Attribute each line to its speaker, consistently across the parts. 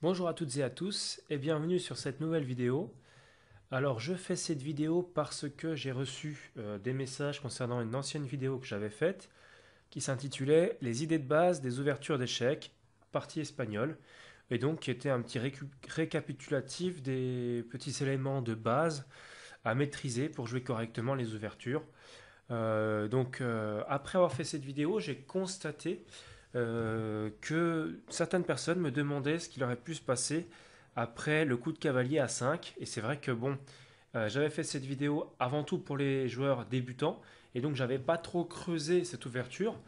Speaker 1: Bonjour à toutes et à tous et bienvenue sur cette nouvelle vidéo. Alors je fais cette vidéo parce que j'ai reçu euh, des messages concernant une ancienne vidéo que j'avais faite qui s'intitulait Les idées de base des ouvertures d'échecs, partie espagnole, et donc qui était un petit récapitulatif des petits éléments de base à maîtriser pour jouer correctement les ouvertures. Euh, donc euh, après avoir fait cette vidéo, j'ai constaté euh, que certaines personnes me demandaient ce qu'il aurait pu se passer après le coup de cavalier à 5. Et c'est vrai que bon, euh, j'avais fait cette vidéo avant tout pour les joueurs débutants. Et donc j'avais pas trop creusé cette ouverture.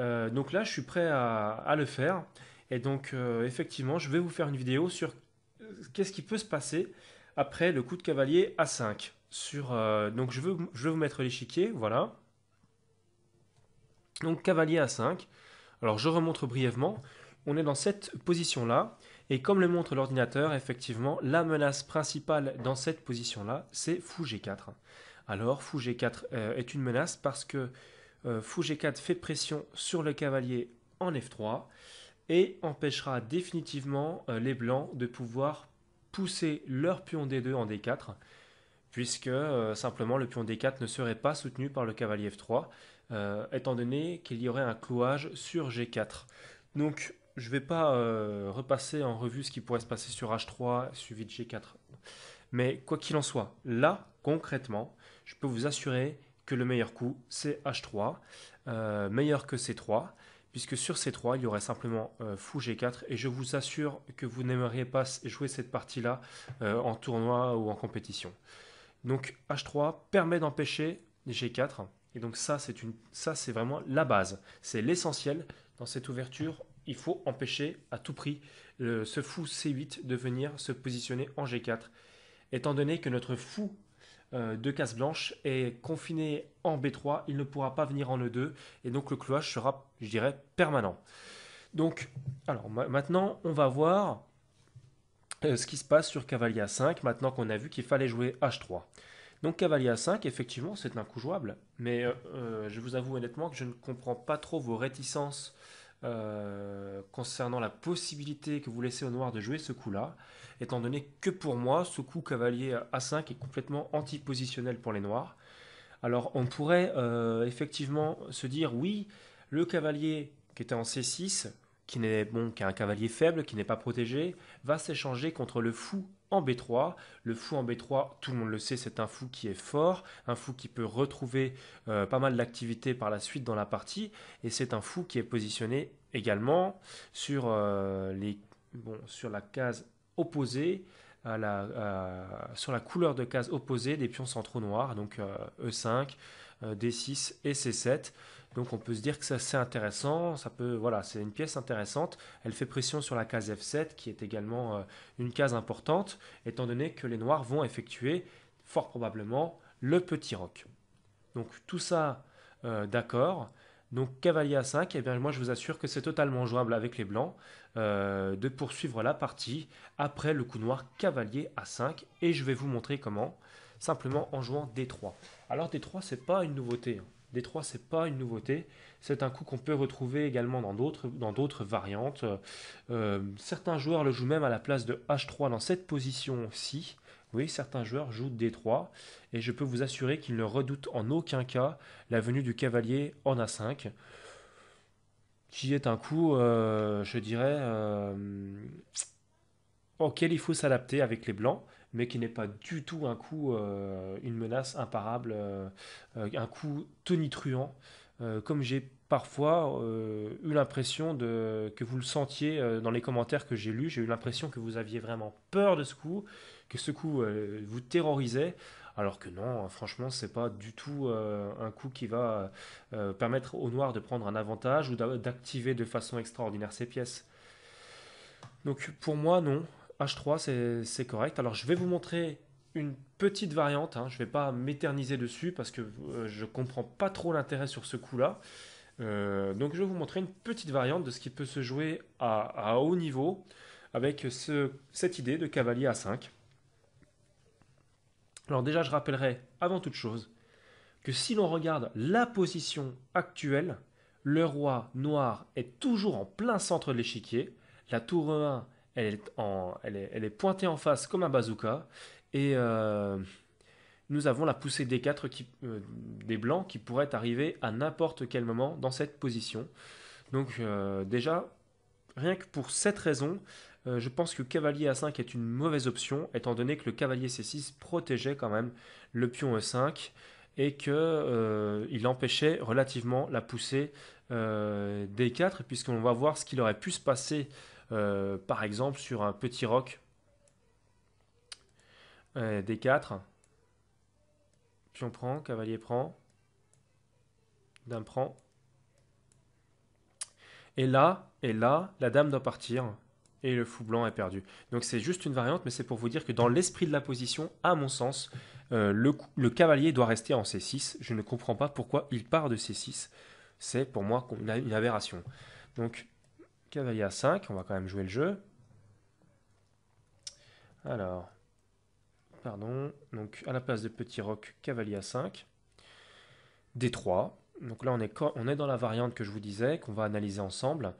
Speaker 1: Euh, donc là, je suis prêt à, le faire. Et donc effectivement, je vais vous faire une vidéo sur qu'est-ce qui peut se passer après le coup de cavalier à 5. Sur, donc je, veux, je vais vous mettre l'échiquier, voilà. Donc cavalier à 5. Alors je remontre brièvement, on est dans cette position-là, et comme le montre l'ordinateur, effectivement, la menace principale dans cette position-là, c'est fou G4. Alors fou G4 euh, est une menace parce que euh, fou G4 fait pression sur le cavalier en F3 et empêchera définitivement euh, les blancs de pouvoir pousser leur pion D2 en D4 puisque simplement le pion D4 ne serait pas soutenu par le cavalier F3 euh, étant donné qu'il y aurait un clouage sur G4. Donc je ne vais pas euh, repasser en revue ce qui pourrait se passer sur H3 suivi de G4. Mais quoi qu'il en soit, là, concrètement, je peux vous assurer que le meilleur coup, c'est H3, euh, meilleur que C3, puisque sur C3, il y aurait simplement fou G4, et je vous assure que vous n'aimeriez pas jouer cette partie-là en tournoi ou en compétition. Donc H3 permet d'empêcher G4, et donc ça, c'est une, ça, c'est vraiment la base. C'est l'essentiel dans cette ouverture. Il faut empêcher à tout prix ce fou C8 de venir se positionner en G4, étant donné que notre fou euh, de casse blanche est confiné en B3, il ne pourra pas venir en E2, et donc le cloche sera, je dirais, permanent. Donc, alors maintenant, on va voir euh, ce qui se passe sur cavalier A5, maintenant qu'on a vu qu'il fallait jouer H3. Donc cavalier à 5, effectivement, c'est un coup jouable, mais euh, euh, je vous avoue honnêtement que je ne comprends pas trop vos réticences euh, concernant la possibilité que vous laissez au noir de jouer ce coup-là, étant donné que pour moi, ce coup cavalier à 5 est complètement antipositionnel pour les noirs. Alors on pourrait effectivement se dire, oui, le cavalier qui était en C6, qui, n'est, bon, qui est un cavalier faible, qui n'est pas protégé, va s'échanger contre le fou en B3. Le fou en B3, tout le monde le sait, c'est un fou qui est fort, un fou qui peut retrouver euh, pas mal d'activité par la suite dans la partie, et c'est un fou qui est positionné également sur, euh, les, bon, sur la case opposée, sur la couleur de case opposée des pions centraux noirs, donc E5, euh, D6 et C7. Donc on peut se dire que c'est assez intéressant, ça peut, voilà, c'est une pièce intéressante. Elle fait pression sur la case F7 qui est également euh, une case importante, étant donné que les noirs vont effectuer fort probablement le petit roc. Donc tout ça euh, d'accord. Donc cavalier à 5, et bien moi je vous assure que c'est totalement jouable avec les blancs euh, de poursuivre la partie après le coup noir cavalier à 5 et je vais vous montrer comment simplement en jouant D3. Alors D3 c'est pas une nouveauté. Hein. D3, c'est pas une nouveauté. C'est un coup qu'on peut retrouver également dans d'autres, variantes. Euh, certains joueurs le jouent même à la place de H3 dans cette position-ci. Oui, certains joueurs jouent D3 et je peux vous assurer qu'ils ne redoutent en aucun cas la venue du cavalier en A5, qui est un coup, euh, je dirais, euh, auquel il faut s'adapter avec les blancs mais qui n'est pas du tout un coup, euh, une menace imparable, euh, euh, un coup tonitruant, comme j'ai parfois eu l'impression de, que vous le sentiez dans les commentaires que j'ai lus, j'ai eu l'impression que vous aviez vraiment peur de ce coup, que ce coup vous terrorisait, alors que non, franchement, c'est pas du tout un coup qui va permettre au noir de prendre un avantage ou d'activer de façon extraordinaire ses pièces. Donc pour moi, non. H3, c'est correct. Alors, je vais vous montrer une petite variante. Hein. Je ne vais pas m'éterniser dessus parce que euh, je ne comprends pas trop l'intérêt sur ce coup-là. Euh, donc, je vais vous montrer une petite variante de ce qui peut se jouer à, haut niveau avec cette idée de cavalier à 5. Alors déjà, je rappellerai avant toute chose que si l'on regarde la position actuelle, le roi noir est toujours en plein centre de l'échiquier, la tour 1 elle est, pointée en face comme un bazooka. Et euh, nous avons la poussée des 4 qui, euh, des blancs qui pourrait arriver à n'importe quel moment dans cette position. Donc euh, déjà, rien que pour cette raison, je pense que cavalier A5 est une mauvaise option, étant donné que le cavalier C6 protégeait quand même le pion E5 et qu'il empêchait relativement la poussée des 4 puisqu'on va voir ce qu'il aurait pu se passer euh, par exemple sur un petit roc euh, D4. Pion prend, cavalier prend, dame prend. Et là, et là, la dame doit partir et le fou blanc est perdu. Donc c'est juste une variante, mais c'est pour vous dire que dans l'esprit de la position, à mon sens, euh, le, cavalier doit rester en C6. Je ne comprends pas pourquoi il part de C6. C'est pour moi une aberration. Donc Cavalier à 5, on va quand même jouer le jeu. Alors, pardon, donc à la place de petit roc, cavalier à 5. D3, donc là on est, dans la variante que je vous disais, qu'on va analyser ensemble.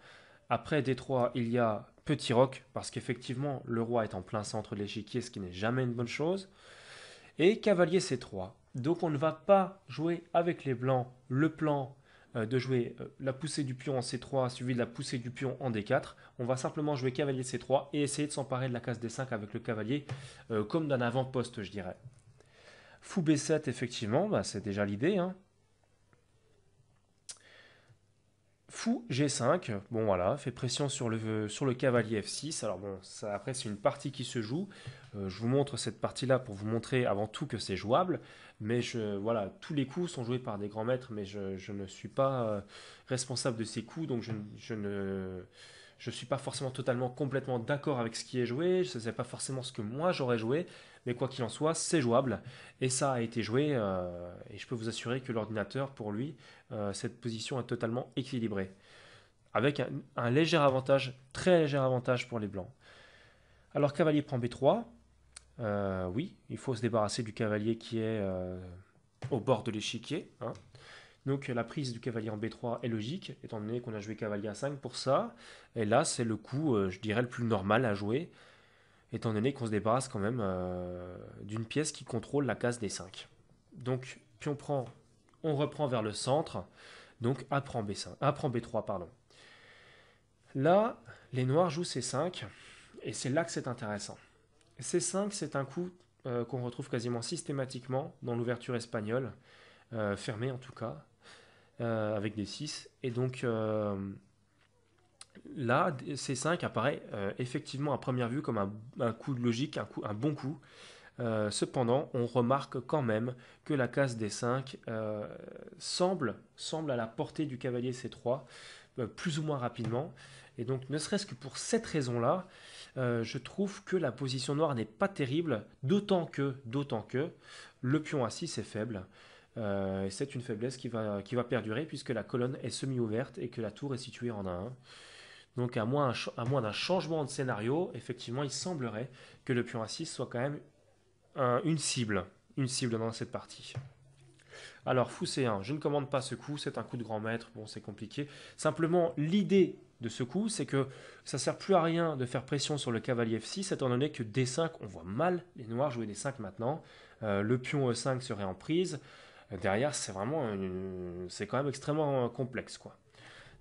Speaker 1: Après D3, il y a petit roc, parce qu'effectivement le roi est en plein centre de l'échiquier, ce qui n'est jamais une bonne chose. Et cavalier C3. Donc on ne va pas jouer avec les blancs le plan de jouer euh, la poussée du pion en C3 suivi de la poussée du pion en D4. On va simplement jouer cavalier C3 et essayer de s'emparer de la case D5 avec le cavalier euh, comme d'un avant-poste, je dirais. Fou B7, effectivement, bah, c'est déjà l'idée. Hein. Fou G5, bon voilà, fait pression sur le, sur le cavalier F6. Alors bon, après c'est une partie qui se joue. Euh, je vous montre cette partie-là pour vous montrer avant tout que c'est jouable. Mais je, voilà, tous les coups sont joués par des grands maîtres, mais je, ne suis pas euh, responsable de ces coups, donc je, je ne je suis pas forcément totalement complètement d'accord avec ce qui est joué. Ce n'est pas forcément ce que moi j'aurais joué. Mais quoi qu'il en soit, c'est jouable. Et ça a été joué. Euh, et je peux vous assurer que l'ordinateur, pour lui, euh, cette position est totalement équilibrée. Avec un, léger avantage, très léger avantage pour les blancs. Alors cavalier prend B3. Euh, oui, il faut se débarrasser du cavalier qui est au bord de l'échiquier. Hein. Donc la prise du cavalier en B3 est logique, étant donné qu'on a joué cavalier à 5 pour ça. Et là, c'est le coup, je dirais, le plus normal à jouer étant donné qu'on se débarrasse quand même euh, d'une pièce qui contrôle la case des 5. Donc, puis on prend, on reprend vers le centre, donc A prend, B5, A prend B3, pardon. Là, les noirs jouent C5, et c'est là que c'est intéressant. C5, c'est un coup euh, qu'on retrouve quasiment systématiquement dans l'ouverture espagnole, euh, fermée en tout cas, avec des 6, et donc là, C5 apparaît euh, effectivement à première vue comme un, coup de logique, un, bon coup. Euh, cependant, on remarque quand même que la case D5 euh, semble, semble à la portée du cavalier C3 plus ou moins rapidement. Et donc, ne serait-ce que pour cette raison-là, je trouve que la position noire n'est pas terrible, d'autant que, d'autant que le pion A6 est faible. et c'est une faiblesse qui va, qui va perdurer puisque la colonne est semi-ouverte et que la tour est située en A1. Donc à moins, d'un changement de scénario, effectivement, il semblerait que le pion A6 soit quand même une cible, une cible dans cette partie. Alors fou C1, je ne commande pas ce coup, c'est un coup de grand maître, bon c'est compliqué. Simplement l'idée de ce coup, c'est que ça sert plus à rien de faire pression sur le cavalier F6, étant donné que D5, on voit mal les noirs jouer D5 maintenant. Euh, le pion E5 serait en prise. Derrière, c'est vraiment, c'est quand même extrêmement complexe quoi.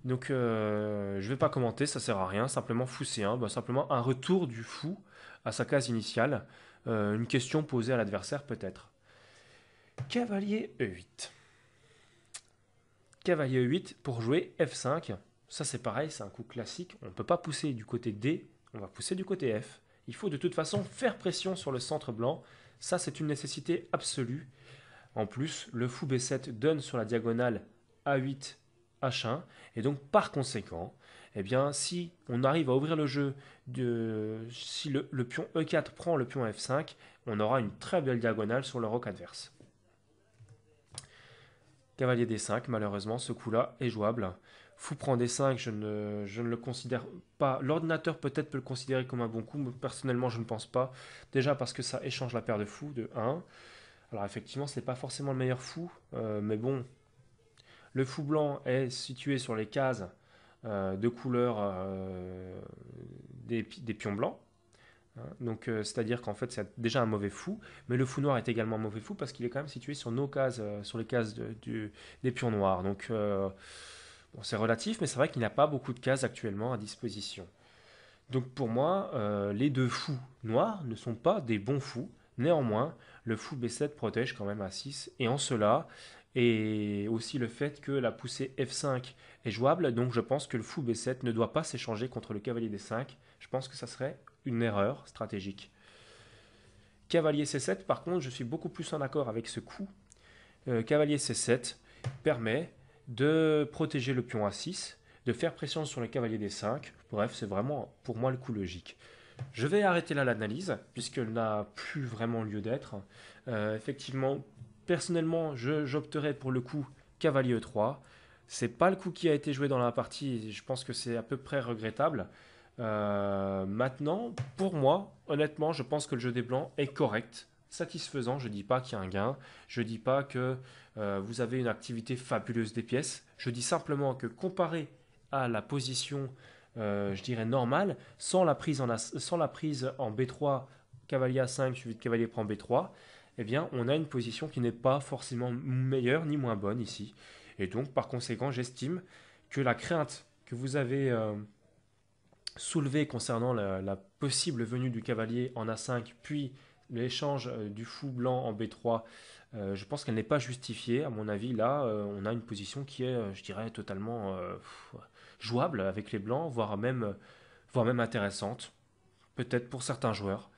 Speaker 1: Donc euh, je ne vais pas commenter, ça sert à rien, simplement fou C1, bah, simplement un retour du fou à sa case initiale, euh, une question posée à l'adversaire peut-être. Cavalier E8. Cavalier E8 pour jouer F5, ça c'est pareil, c'est un coup classique, on ne peut pas pousser du côté D, on va pousser du côté F. Il faut de toute façon faire pression sur le centre blanc, ça c'est une nécessité absolue. En plus, le fou B7 donne sur la diagonale A8 H1. Et donc, par conséquent, eh bien, si on arrive à ouvrir le jeu, si le, pion E4 prend le pion F5, on aura une très belle diagonale sur le roc adverse. Cavalier D5, malheureusement, ce coup-là est jouable. Fou prend D5, je ne, je ne le considère pas. L'ordinateur peut-être peut le considérer comme un bon coup, mais personnellement, je ne pense pas. Déjà parce que ça échange la paire de fous de 1. Alors effectivement, ce n'est pas forcément le meilleur fou, euh, mais bon, le fou blanc est situé sur les cases de couleur des, pions blancs. Hein. Donc, c'est-à-dire qu'en fait, c'est déjà un mauvais fou, mais le fou noir est également un mauvais fou parce qu'il est quand même situé sur nos cases, sur les cases des pions noirs. Donc, c'est relatif, mais c'est vrai qu'il n'y a pas beaucoup de cases actuellement à disposition. Donc, pour moi, les deux fous noirs ne sont pas des bons fous. Néanmoins, le fou B7 protège quand même à 6, et en cela, et aussi le fait que la poussée F5 est jouable, donc je pense que le fou B7 ne doit pas s'échanger contre le cavalier D5. Je pense que ça serait une erreur stratégique. Cavalier C7, par contre, je suis beaucoup plus en accord avec ce coup. Euh, cavalier C7 permet de protéger le pion A6, de faire pression sur le cavalier D5. Bref, c'est vraiment pour moi le coup logique. Je vais arrêter là l'analyse, puisqu'elle n'a plus vraiment lieu d'être. Euh, effectivement, personnellement, j'opterais pour le coup cavalier E3. C'est pas le coup qui a été joué dans la partie, je pense que c'est à peu près regrettable. Euh, maintenant, pour moi, honnêtement, je pense que le jeu des blancs est correct, satisfaisant. Je dis pas qu'il y a un gain, je dis pas que euh, vous avez une activité fabuleuse des pièces. Je dis simplement que comparé à la position euh, je dirais, normal sans la prise en, sans la prise en B3, cavalier A5 suivi de cavalier prend B3, eh bien, on a une position qui n'est pas forcément meilleure ni moins bonne ici. Et donc, par conséquent, j'estime que la crainte que vous avez euh, soulevée concernant la, possible venue du cavalier en A5, puis l'échange euh, du fou blanc en B3, je pense qu'elle n'est pas justifiée. À mon avis, là, on a une position qui est, je dirais, totalement jouable avec les blancs, voire même, voire même intéressante, peut-être pour certains joueurs.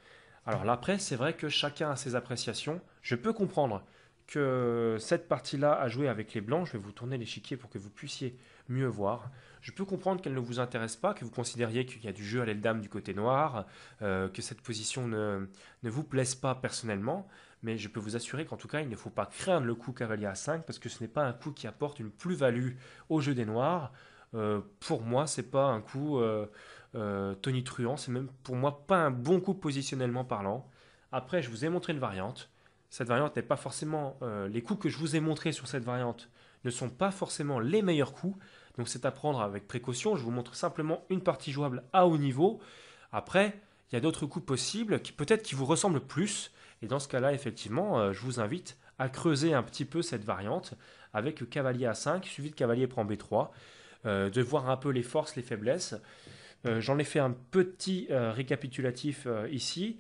Speaker 1: Alors là, après, c'est vrai que chacun a ses appréciations. Je peux comprendre que cette partie-là a joué avec les blancs. Je vais vous tourner l'échiquier pour que vous puissiez mieux voir. Je peux comprendre qu'elle ne vous intéresse pas, que vous considériez qu'il y a du jeu à l'aile dame du côté noir, euh, que cette position ne, ne vous plaise pas personnellement, mais je peux vous assurer qu'en tout cas, il ne faut pas craindre le coup cavalier à 5 parce que ce n'est pas un coup qui apporte une plus-value au jeu des noirs. Euh, pour moi, c'est pas un coup euh, euh, tonitruant, c'est même pour moi pas un bon coup positionnellement parlant. Après, je vous ai montré une variante. Cette variante n'est pas forcément. les coups que je vous ai montrés sur cette variante ne sont pas forcément les meilleurs coups. Donc c'est à prendre avec précaution. Je vous montre simplement une partie jouable à haut niveau. Après, il y a d'autres coups possibles qui peut-être qui vous ressemblent plus. Et dans ce cas-là, effectivement, je vous invite à creuser un petit peu cette variante avec cavalier A5 suivi de cavalier prend B3. Euh, de voir un peu les forces, les faiblesses. Euh, j'en ai fait un petit euh, récapitulatif ici.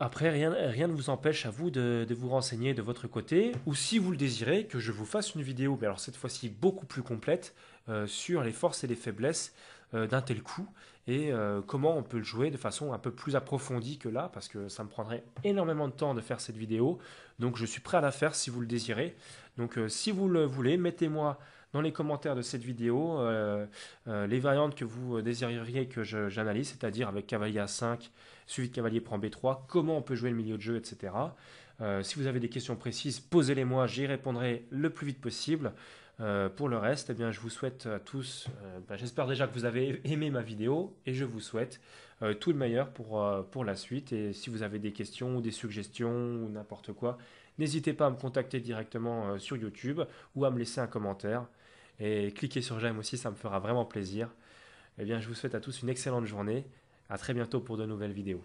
Speaker 1: Après, rien, ne vous empêche à vous de, vous renseigner de votre côté, ou si vous le désirez, que je vous fasse une vidéo, mais alors cette fois-ci beaucoup plus complète, sur les forces et les faiblesses d'un tel coup, et comment on peut le jouer de façon un peu plus approfondie que là, parce que ça me prendrait énormément de temps de faire cette vidéo, donc je suis prêt à la faire si vous le désirez. Donc si vous le voulez, mettez-moi dans les commentaires de cette vidéo euh, euh, les variantes que vous désireriez que j'analyse, c'est-à-dire avec cavalier A5, suivi de cavalier prend B3, comment on peut jouer le milieu de jeu, etc. Euh, si vous avez des questions précises, posez-les-moi, j'y répondrai le plus vite possible. pour le reste, eh bien, je vous souhaite à tous, ben, j'espère déjà que vous avez aimé ma vidéo et je vous souhaite tout le meilleur pour, pour la suite. Et si vous avez des questions ou des suggestions ou n'importe quoi, n'hésitez pas à me contacter directement sur YouTube ou à me laisser un commentaire. Et cliquez sur j'aime aussi, ça me fera vraiment plaisir. Eh bien, je vous souhaite à tous une excellente journée. À très bientôt pour de nouvelles vidéos.